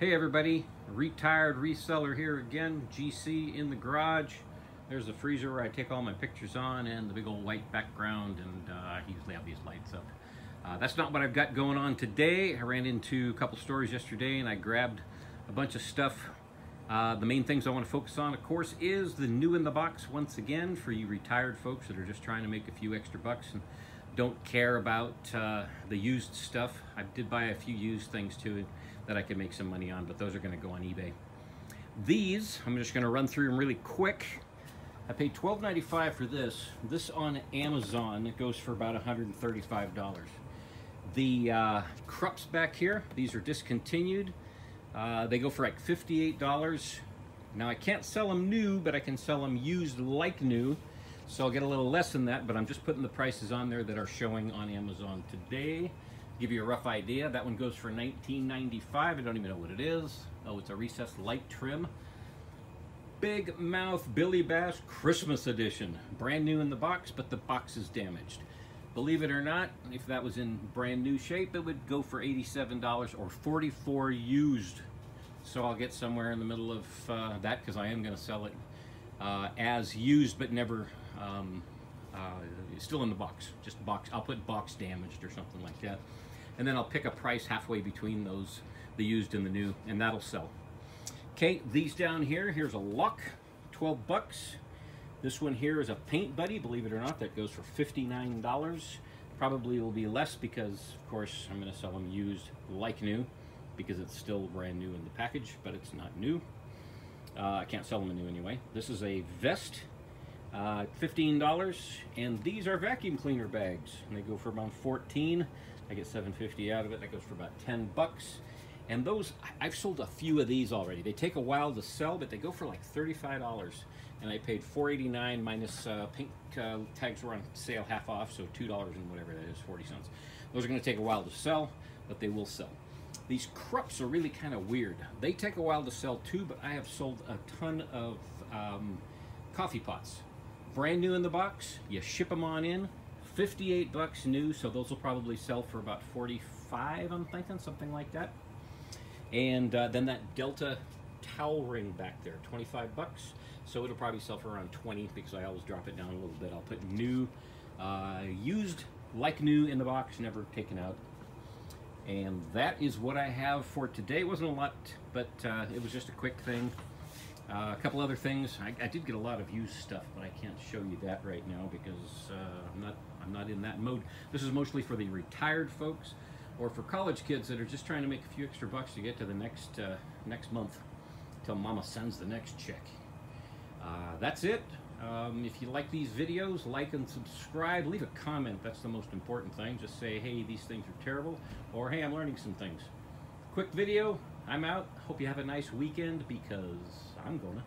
Hey everybody, retired reseller here again, GC in the garage. There's the freezer where I take all my pictures on and the big old white background and uh, I usually have these lights up. Uh, that's not what I've got going on today. I ran into a couple stores yesterday and I grabbed a bunch of stuff. Uh, the main things I want to focus on, of course, is the new in the box once again for you retired folks that are just trying to make a few extra bucks and don't care about uh, the used stuff. I did buy a few used things too that I can make some money on, but those are going to go on eBay. These, I'm just going to run through them really quick. I paid $12.95 for this. This on Amazon goes for about $135. The uh, Krups back here, these are discontinued. Uh, they go for like $58. Now I can't sell them new, but I can sell them used like new. So I'll get a little less than that, but I'm just putting the prices on there that are showing on Amazon today. Give you a rough idea, that one goes for $19.95. I don't even know what it is. Oh, it's a recessed light trim. Big Mouth Billy Bass Christmas Edition. Brand new in the box, but the box is damaged. Believe it or not, if that was in brand new shape, it would go for $87 or 44 used. So I'll get somewhere in the middle of uh, that because I am going to sell it uh, as used but never um, uh, still in the box. Just box. I'll put box damaged or something like that, and then I'll pick a price halfway between those, the used and the new, and that'll sell. Okay, these down here. Here's a Luck, 12 bucks. This one here is a Paint Buddy. Believe it or not, that goes for $59. Probably will be less because, of course, I'm going to sell them used like new because it's still brand new in the package, but it's not new. Uh, I can't sell them new anyway. This is a vest, uh, $15, and these are vacuum cleaner bags. And they go for about 14. I get 750 out of it. That goes for about 10 bucks. And those, I've sold a few of these already. They take a while to sell, but they go for like $35. And I paid $4.89 minus uh, pink uh, tags were on sale half off, so $2 and whatever that is, 40 cents. Those are gonna take a while to sell, but they will sell. These Krups are really kind of weird. They take a while to sell too, but I have sold a ton of um, coffee pots. Brand new in the box, you ship them on in, 58 bucks new, so those will probably sell for about 45, I'm thinking, something like that. And uh, then that Delta towel ring back there, 25 bucks. So it'll probably sell for around 20 because I always drop it down a little bit. I'll put new, uh, used like new in the box, never taken out. And that is what I have for today. It wasn't a lot, but uh, it was just a quick thing. Uh, a couple other things. I, I, did get a lot of used stuff, but I can't show you that right now because uh, I'm not I'm not in that mode. This is mostly for the retired folks or for college kids that are just trying to make a few extra bucks to get to the next uh, next month until Mama sends the next check. Uh, that's it. Um, if you like these videos, like and subscribe. Leave a comment. That's the most important thing. Just say, hey, these things are terrible, or hey, I'm learning some things. Quick video. I'm out. Hope you have a nice weekend because I'm gonna.